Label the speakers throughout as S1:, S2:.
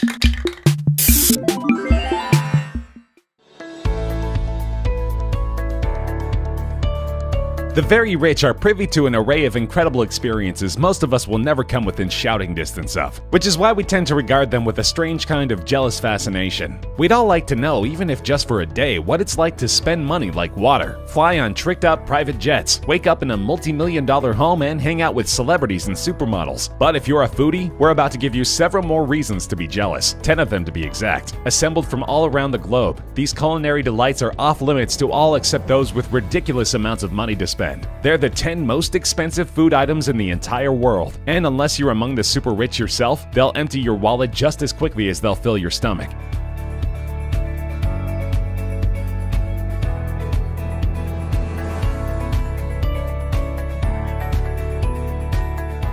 S1: Thank you. The very rich are privy to an array of incredible experiences most of us will never come within shouting distance of, which is why we tend to regard them with a strange kind of jealous fascination. We'd all like to know, even if just for a day, what it's like to spend money like water, fly on tricked out private jets, wake up in a multi million dollar home, and hang out with celebrities and supermodels. But if you're a foodie, we're about to give you several more reasons to be jealous, 10 of them to be exact. Assembled from all around the globe, these culinary delights are off limits to all except those with ridiculous amounts of money to spend spend. They're the 10 most expensive food items in the entire world, and unless you're among the super rich yourself, they'll empty your wallet just as quickly as they'll fill your stomach.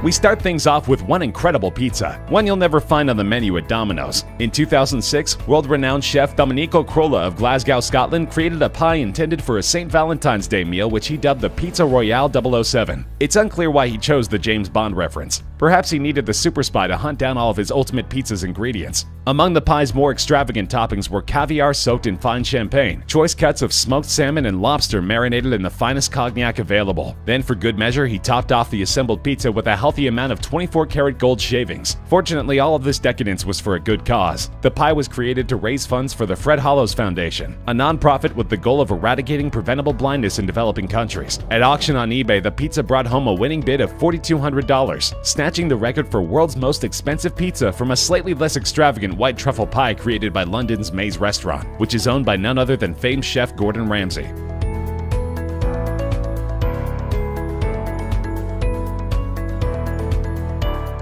S1: We start things off with one incredible pizza, one you'll never find on the menu at Domino's. In 2006, world-renowned chef Domenico Crolla of Glasgow, Scotland created a pie intended for a St. Valentine's Day meal which he dubbed the Pizza Royale 007. It's unclear why he chose the James Bond reference. Perhaps he needed the super spy to hunt down all of his ultimate pizza's ingredients. Among the pie's more extravagant toppings were caviar soaked in fine champagne, choice cuts of smoked salmon and lobster marinated in the finest cognac available. Then for good measure, he topped off the assembled pizza with a healthy amount of 24 karat gold shavings. Fortunately, all of this decadence was for a good cause. The pie was created to raise funds for the Fred Hollows Foundation, a nonprofit with the goal of eradicating preventable blindness in developing countries. At auction on eBay, the pizza brought home a winning bid of $4,200, snatching the record for world's most expensive pizza from a slightly less extravagant white truffle pie created by London's Maze restaurant, which is owned by none other than famed chef Gordon Ramsay.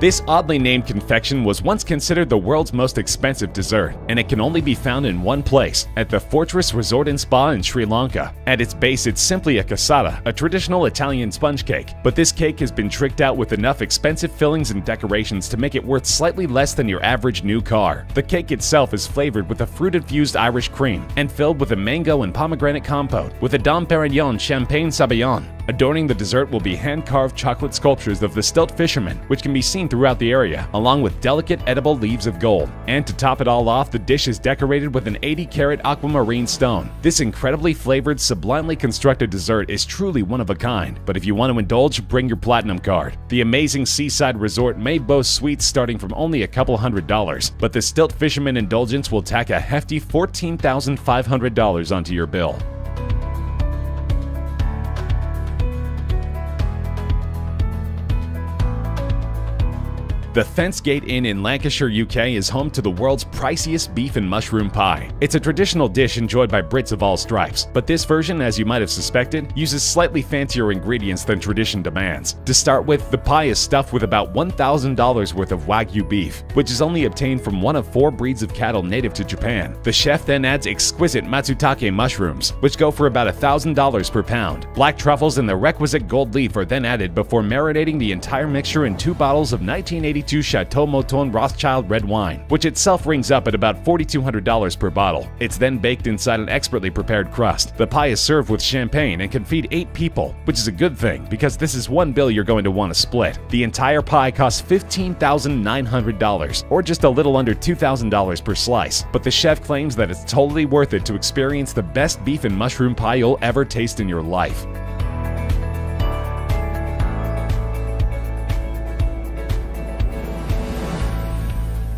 S1: This oddly named confection was once considered the world's most expensive dessert, and it can only be found in one place, at the Fortress Resort and Spa in Sri Lanka. At its base, it's simply a cassata, a traditional Italian sponge cake, but this cake has been tricked out with enough expensive fillings and decorations to make it worth slightly less than your average new car. The cake itself is flavored with a fruit-infused Irish cream and filled with a mango and pomegranate compote with a Dom Perignon Champagne Sabayon. Adorning the dessert will be hand-carved chocolate sculptures of the stilt fishermen, which can be seen throughout the area, along with delicate edible leaves of gold. And to top it all off, the dish is decorated with an 80-carat aquamarine stone. This incredibly flavored, sublimely constructed dessert is truly one of a kind, but if you want to indulge, bring your platinum card. The amazing seaside resort may boast suites starting from only a couple hundred dollars, but the stilt fisherman indulgence will tack a hefty $14,500 onto your bill. The Fence Gate Inn in Lancashire, UK is home to the world's priciest beef and mushroom pie. It's a traditional dish enjoyed by Brits of all stripes, but this version, as you might have suspected, uses slightly fancier ingredients than tradition demands. To start with, the pie is stuffed with about $1,000 worth of Wagyu beef, which is only obtained from one of four breeds of cattle native to Japan. The chef then adds exquisite matsutake mushrooms, which go for about $1,000 per pound. Black truffles and the requisite gold leaf are then added before marinating the entire mixture in two bottles of 1980 Chateau Mouton Rothschild red wine, which itself rings up at about $4,200 per bottle. It's then baked inside an expertly prepared crust. The pie is served with champagne and can feed 8 people, which is a good thing because this is one bill you're going to want to split. The entire pie costs $15,900, or just a little under $2,000 per slice, but the chef claims that it's totally worth it to experience the best beef and mushroom pie you'll ever taste in your life.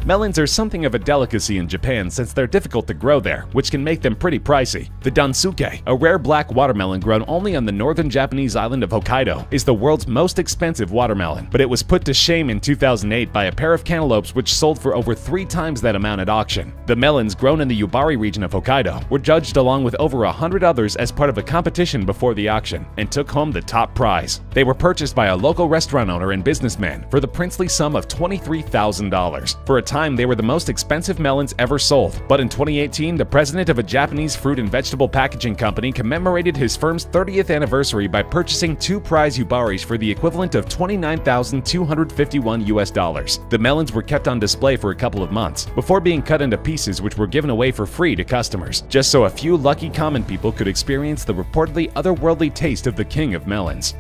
S1: Melons are something of a delicacy in Japan since they're difficult to grow there, which can make them pretty pricey. The Dansuke, a rare black watermelon grown only on the northern Japanese island of Hokkaido, is the world's most expensive watermelon, but it was put to shame in 2008 by a pair of cantaloupes which sold for over three times that amount at auction. The melons grown in the Yubari region of Hokkaido were judged along with over a hundred others as part of a competition before the auction and took home the top prize. They were purchased by a local restaurant owner and businessman for the princely sum of $23,000. For a time, they were the most expensive melons ever sold, but in 2018, the president of a Japanese fruit and vegetable packaging company commemorated his firm's 30th anniversary by purchasing two prize Yubaris for the equivalent of 29,251 US dollars. The melons were kept on display for a couple of months, before being cut into pieces which were given away for free to customers, just so a few lucky common people could experience the reportedly otherworldly taste of the king of melons.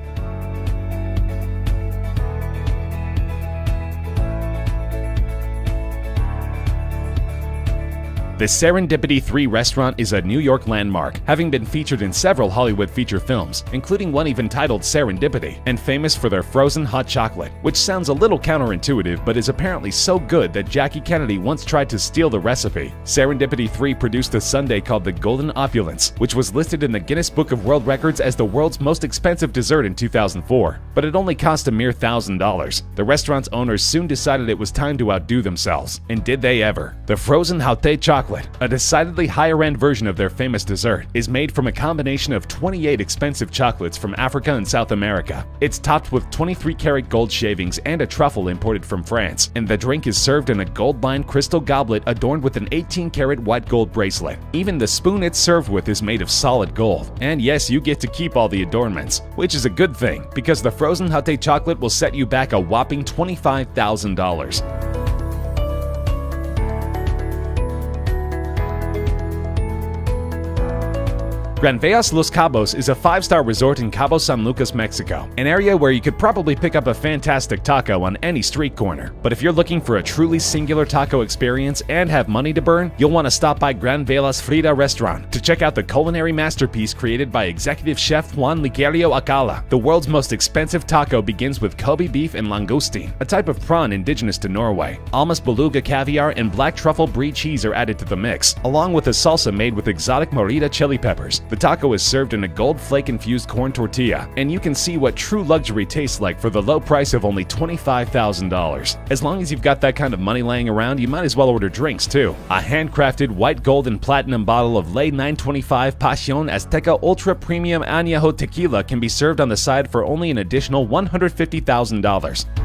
S1: The Serendipity 3 restaurant is a New York landmark, having been featured in several Hollywood feature films, including one even titled Serendipity, and famous for their frozen hot chocolate, which sounds a little counterintuitive but is apparently so good that Jackie Kennedy once tried to steal the recipe. Serendipity 3 produced a sundae called the Golden Opulence, which was listed in the Guinness Book of World Records as the world's most expensive dessert in 2004, but it only cost a mere $1,000. The restaurant's owners soon decided it was time to outdo themselves, and did they ever. The frozen Haute chocolate, a decidedly higher-end version of their famous dessert, is made from a combination of 28 expensive chocolates from Africa and South America. It's topped with 23-karat gold shavings and a truffle imported from France, and the drink is served in a gold-lined crystal goblet adorned with an 18-karat white gold bracelet. Even the spoon it's served with is made of solid gold. And yes, you get to keep all the adornments, which is a good thing, because the frozen Haute chocolate will set you back a whopping $25,000. Grand Velas Los Cabos is a five-star resort in Cabo San Lucas, Mexico, an area where you could probably pick up a fantastic taco on any street corner. But if you're looking for a truly singular taco experience and have money to burn, you'll want to stop by Gran Velas Frida restaurant to check out the culinary masterpiece created by executive chef Juan Licerio Alcala. The world's most expensive taco begins with Kobe beef and langoustine, a type of prawn indigenous to Norway. Almas beluga caviar and black truffle brie cheese are added to the mix, along with a salsa made with exotic morita chili peppers. The taco is served in a gold flake infused corn tortilla, and you can see what true luxury tastes like for the low price of only $25,000. As long as you've got that kind of money laying around, you might as well order drinks too. A handcrafted white gold and platinum bottle of Ley 925 Pasión Azteca Ultra Premium Añejo Tequila can be served on the side for only an additional $150,000.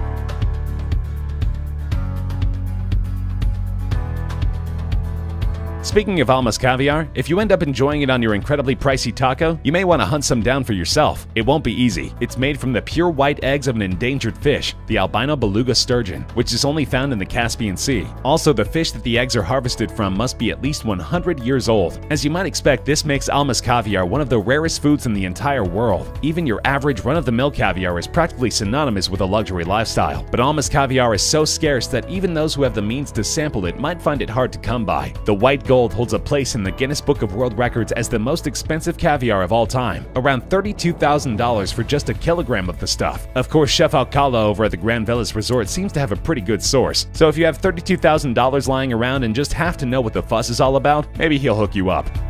S1: Speaking of Almas caviar, if you end up enjoying it on your incredibly pricey taco, you may want to hunt some down for yourself. It won't be easy. It's made from the pure white eggs of an endangered fish, the albino beluga sturgeon, which is only found in the Caspian Sea. Also, the fish that the eggs are harvested from must be at least 100 years old. As you might expect, this makes Almas caviar one of the rarest foods in the entire world. Even your average run-of-the-mill caviar is practically synonymous with a luxury lifestyle. But Almas caviar is so scarce that even those who have the means to sample it might find it hard to come by. The white gold gold holds a place in the Guinness Book of World Records as the most expensive caviar of all time, around $32,000 for just a kilogram of the stuff. Of course, Chef Alcala over at the Grand Velas Resort seems to have a pretty good source, so if you have $32,000 lying around and just have to know what the fuss is all about, maybe he'll hook you up.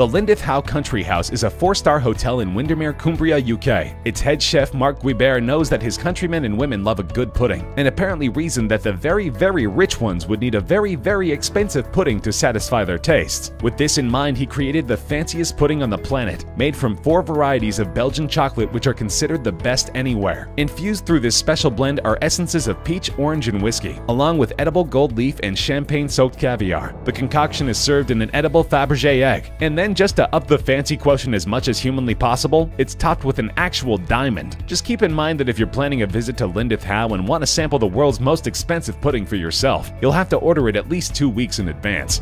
S1: The Lindeth Howe Country House is a four-star hotel in Windermere, Cumbria, UK. Its head chef Mark Guibert knows that his countrymen and women love a good pudding, and apparently reasoned that the very, very rich ones would need a very, very expensive pudding to satisfy their tastes. With this in mind, he created the fanciest pudding on the planet, made from four varieties of Belgian chocolate which are considered the best anywhere. Infused through this special blend are essences of peach, orange, and whiskey, along with edible gold leaf and champagne-soaked caviar. The concoction is served in an edible Fabergé egg, and then just to up the fancy quotient as much as humanly possible, it's topped with an actual diamond. Just keep in mind that if you're planning a visit to Lindeth Howe and want to sample the world's most expensive pudding for yourself, you'll have to order it at least two weeks in advance.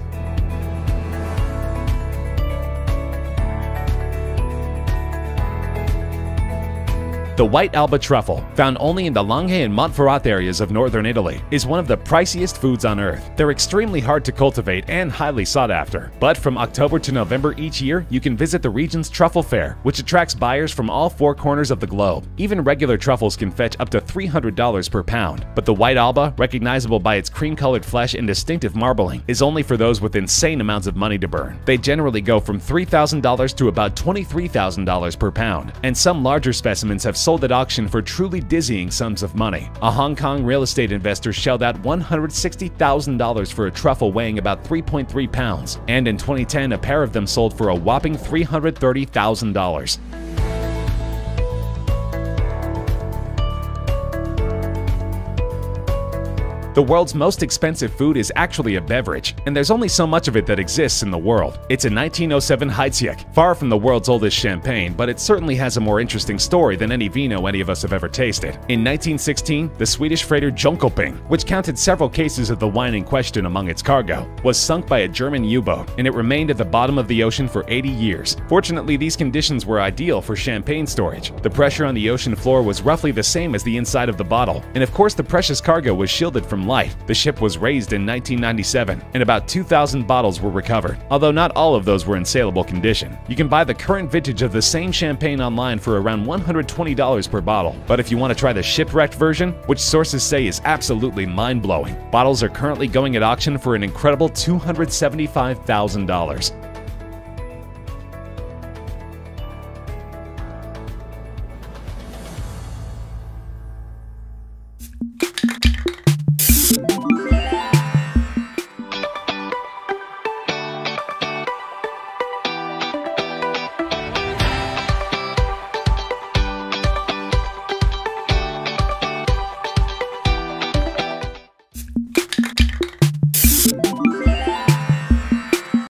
S1: The white Alba truffle, found only in the Langhe and Montferrat areas of northern Italy, is one of the priciest foods on earth. They're extremely hard to cultivate and highly sought after. But from October to November each year, you can visit the region's truffle fair, which attracts buyers from all four corners of the globe. Even regular truffles can fetch up to $300 per pound. But the white Alba, recognizable by its cream-colored flesh and distinctive marbling, is only for those with insane amounts of money to burn. They generally go from $3,000 to about $23,000 per pound, and some larger specimens have sold at auction for truly dizzying sums of money. A Hong Kong real estate investor shelled out $160,000 for a truffle weighing about 3.3 pounds, and in 2010, a pair of them sold for a whopping $330,000. The world's most expensive food is actually a beverage, and there's only so much of it that exists in the world. It's a 1907 Heidsieck, far from the world's oldest champagne, but it certainly has a more interesting story than any vino any of us have ever tasted. In 1916, the Swedish freighter Jönköping, which counted several cases of the wine in question among its cargo, was sunk by a German U-boat, and it remained at the bottom of the ocean for 80 years. Fortunately, these conditions were ideal for champagne storage. The pressure on the ocean floor was roughly the same as the inside of the bottle, and of course the precious cargo was shielded from light. The ship was raised in 1997, and about 2,000 bottles were recovered, although not all of those were in saleable condition. You can buy the current vintage of the same champagne online for around $120 per bottle, but if you want to try the shipwrecked version, which sources say is absolutely mind-blowing, bottles are currently going at auction for an incredible $275,000.